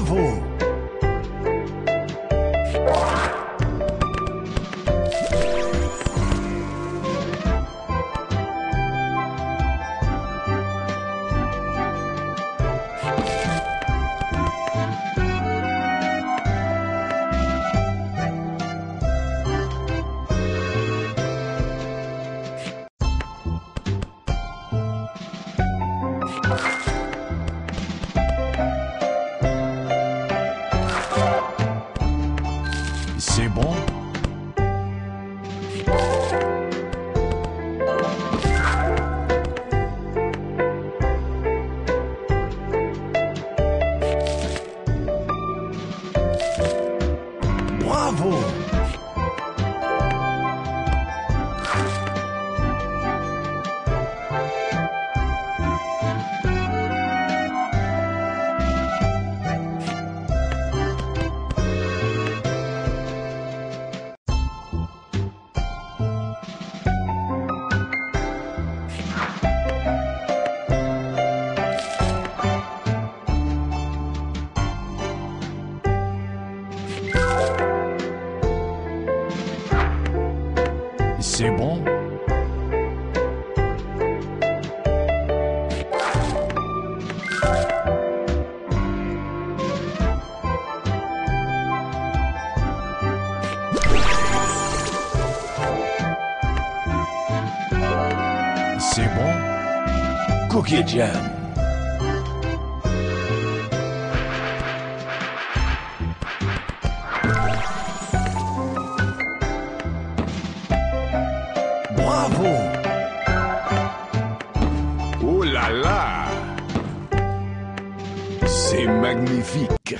Bravo! C'est bon. Bravo. C'est bon. C'est bon. Cookie Jam Oh là là. C'est magnifique